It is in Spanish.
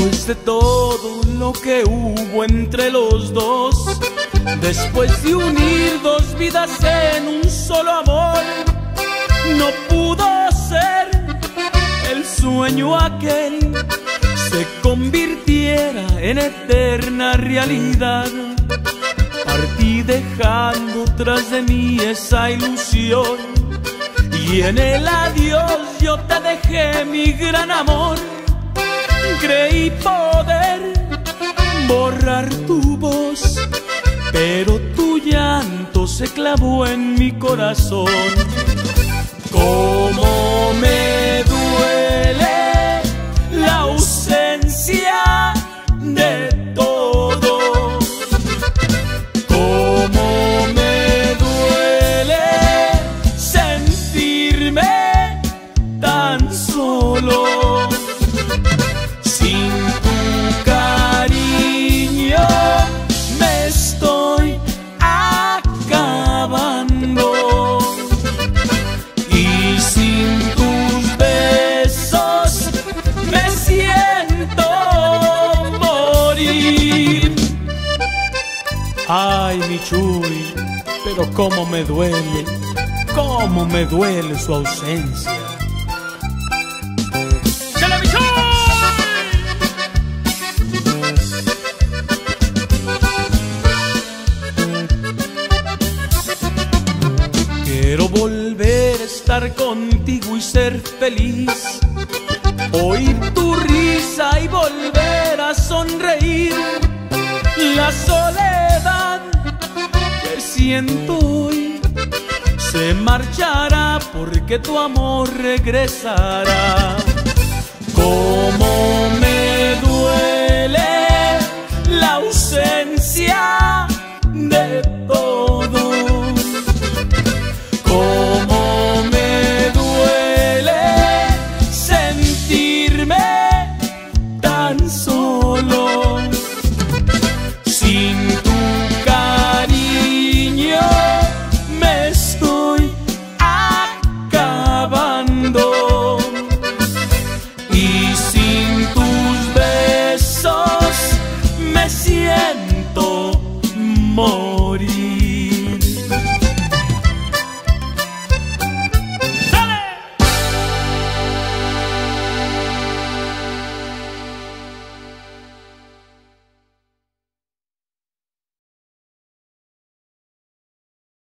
de todo lo que hubo entre los dos, después de unir dos vidas en un solo amor, no pudo ser el sueño aquel se convirtiera en eterna realidad. Partí dejando tras de mí esa ilusión y en el adiós yo te dejé mi gran amor. Creí poder borrar tu voz, pero tu llanto se clavó en mi corazón. Ay, mi Chuy, pero cómo me duele, cómo me duele su ausencia. Quiero volver a estar contigo y ser feliz. Oír tu risa y volver a sonreír. Siento hoy se marchará porque tu amor regresará. more.